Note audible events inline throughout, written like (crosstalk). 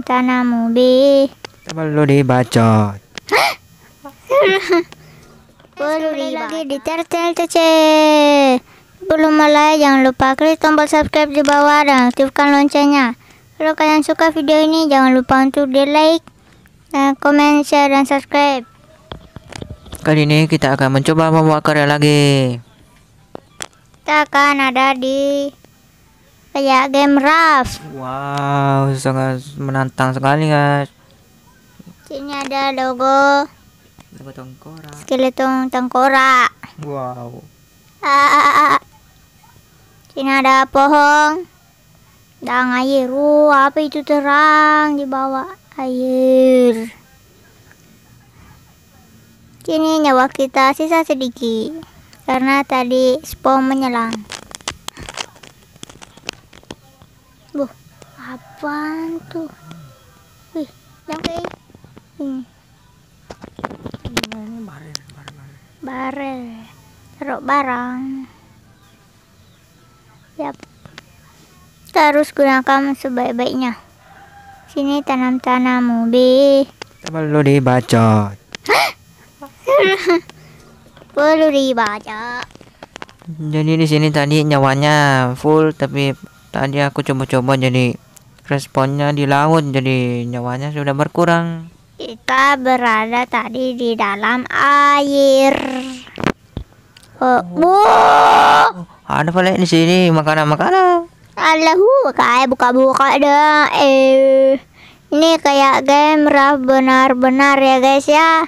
tanam-tanam ubi. Perlu dibacot. Perlu lagi di tertel TC. Belum mulai, jangan lupa klik tombol subscribe di bawah dan aktifkan loncengnya. Kalau kalian suka video ini, jangan lupa untuk di like, dan komen, share, dan subscribe. Kali ini kita akan mencoba membuat karya lagi. Kita akan ada di kayak game raft. Wow, sangat menantang sekali guys. Sini ada logo Logo tengkorak. skeleton tengkorak. Wow. Ah, Sini ada pohon dan air. Oh, apa itu terang di bawah air. Kini nyawa kita sisa sedikit karena tadi spawn menyelam. Apaan tuh? Wih, yang kayak ini. Ini barel, barel, barel. taruh barang yap kita harus gunakan sebaik-baiknya sini tanam-tanam ubi Perlu dibacot. (laughs) perlu dibaca Jadi di sini tadi nyawanya full tapi tadi aku coba-coba jadi responnya di laut jadi nyawanya sudah berkurang. kita berada tadi di dalam air oh, wow. Ada pula di sini makanan-makanan. Allahu kayak buka-buka dah eh ini kayak game raft benar-benar ya guys ya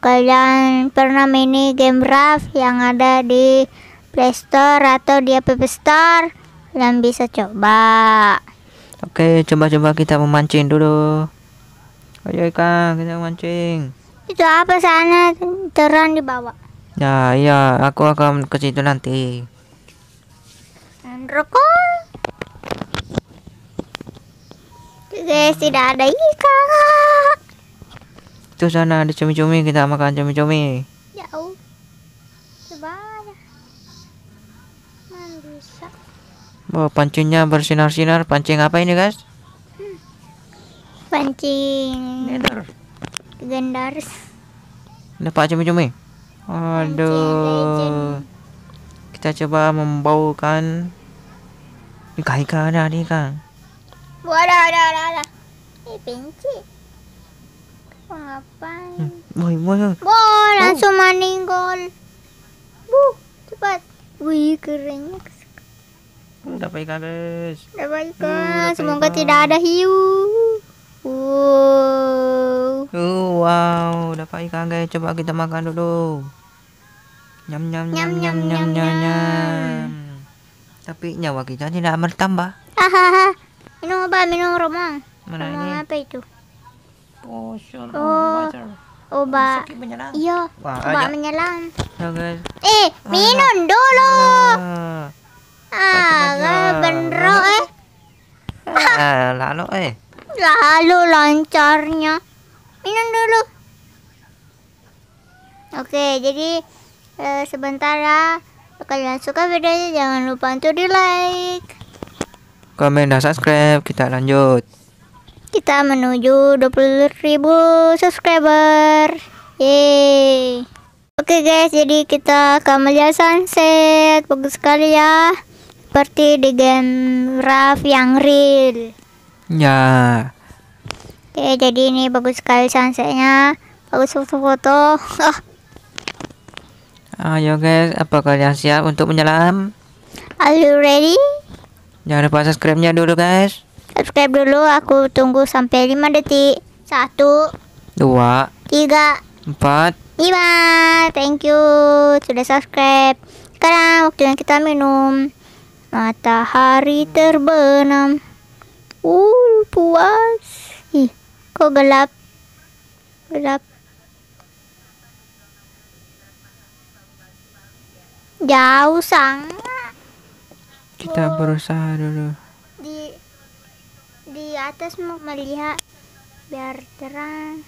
kalian pernah main game raft yang ada di Play Store atau di App Store kalian bisa coba Oke, coba-coba kita memancing dulu. Ayo ikan, kita mancing. itu apa sana terang di bawah Ya, iya, aku akan ke situ nanti. Rokok guys tidak ada ikan Itu sana ada cumi-cumi, kita makan cumi-cumi. Oh, pancingnya bersinar-sinar. Pancing apa ini, guys? pancing Nether. gendars Dapat cumi-cumi. Aduh. Kita coba membaukan ikan-ikan ada nih, Kang. wadah ada ada ada ini pinci Kau ngapain Woi, woi. Wow, langsung meninggal bu cepat wih kerennya Dapat ikan, guys. Hmm, ikan dapat semoga tidak ada hiu wow Uh, wow, dapat ikan guys. Coba kita makan dulu. Nyam nyam nyam nyam nyam nyam. nyam. Tapi nyawa kita tidak bertambah. hahaha minum apa minum romang Mana romang ini? apa itu Potion Oh. water. obat iya obat menyelam Ya guys. eh minum dulu Ah, ah bener eh. Ah, lalu eh. lalu lancarnya. Minum dulu. Oke jadi eh, sebentar ya kalau kalian suka videonya jangan lupa untuk di like Komen dan subscribe. Kita lanjut. kita menuju 20.000 subscriber. Yeay. Oke guys jadi kita akan melihat sunset bagus sekali ya seperti di game Raft yang real Ya. Oke, jadi ini bagus sekali sunsetnya. Bagus foto-foto. Oh, Ayo guys, apa kalian siap untuk menyelam? are you ready? Jangan lupa subscribe-nya dulu guys. Subscribe dulu, aku tunggu sampai 5 detik. Satu, Dua, tiga, empat. lima. Thank you sudah subscribe. Sekarang waktunya kita minum. Matahari terbenam. Uh, puas. Ih, kok gelap? Gelap. Jauh sangat. Kita berusaha dulu. di di atas mau melihat biar terang.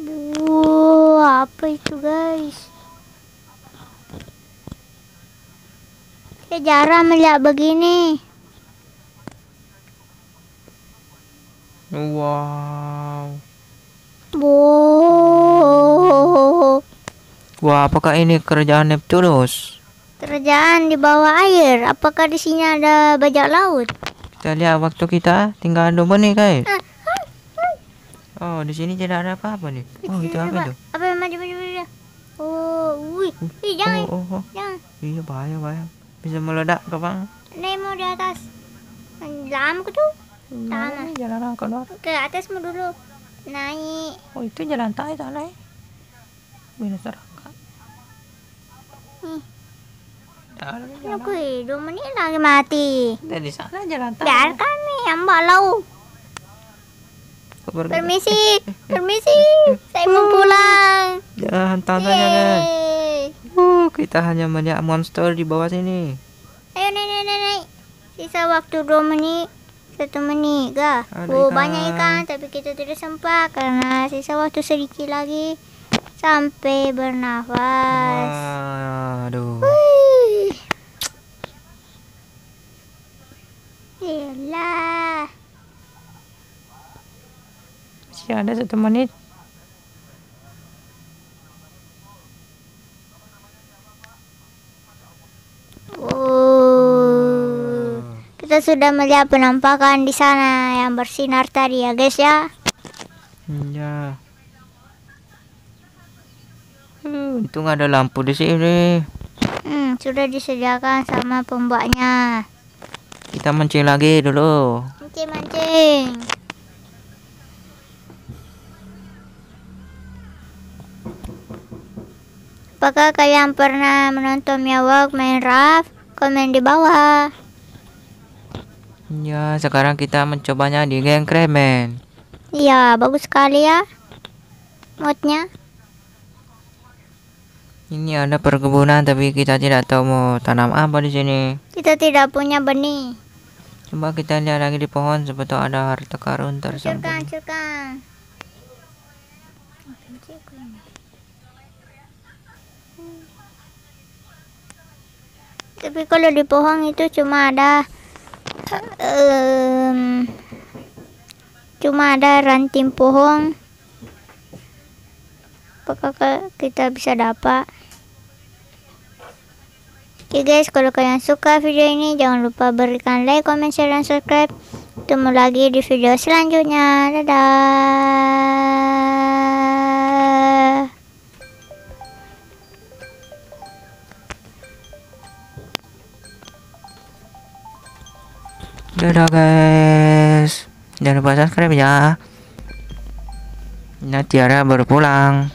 Bu, apa itu guys? Saya jarang melihat begini. Wow. Wow. Wah, apakah ini kerjaan Neptunus? Kerjaan di bawah air. Apakah di sini ada bajak laut? Kita lihat waktu kita tinggal dua menit guys. Oh, di sini tidak ada apa-apa nih. Oh, itu apa itu? Apa maju maju maju? Oh, wih, wih jangan, Oh, oh, oh. jangan. Iya, bahaya, bahaya. Bisa meledak ke bang. Nemo di atas. Lama ke tuh. Lama. Ini jalan keluar. Ke atasmu dulu. Naik. Oh, itu jalan tai sana ya. Bina seraka. Nih. Ada Aku hidup menit lagi mati. Dari sana jalan tai. Biarkan nih, laut. Kabar- Permisi, permisi. Saya mau pulang. Jangan hantam saja. Uh, kita hanya melihat monster di bawah sini. Ayo naik, naik, naik, naik. Sisa waktu 2 menit. Satu menit? Ada Oh, ikan. banyak ikan tapi kita tidak sempat karena sisa waktu sedikit lagi sampai bernafas. Aduh. Wih. Masih ada satu menit. Oh. Kita sudah melihat penampakan di sana yang bersinar tadi ya guys ya. Ya. Uh, untung ada lampu di sini. Hmm, sudah disediakan sama pembuatnya. Kita mancing lagi dulu. Mancing, mancing. Apakah kalian pernah menonton Miyawak main raft? Komen di bawah. Ya, sekarang kita mencobanya di Gang Kremen. Iya, bagus sekali ya. Modnya. Ini ada perkebunan tapi kita tidak tahu mau tanam apa di sini. Kita tidak punya benih. Coba kita lihat lagi di pohon sebetul ada harta karun Hancurkan, tersembunyi. hancurkan. Tapi kalau di pohon itu cuma ada em, cuma ada ranting pohon. Apakah kita bisa dapat? Oke guys, kalau kalian suka video ini jangan lupa berikan like, comment, share, dan subscribe. Ketemu lagi di video selanjutnya. Dadah. Dadah guys. Jangan lupa subscribe ya. Nah, Tiara baru pulang.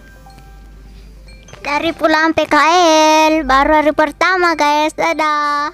Dari pulang PKL, baru hari pertama guys. Dadah.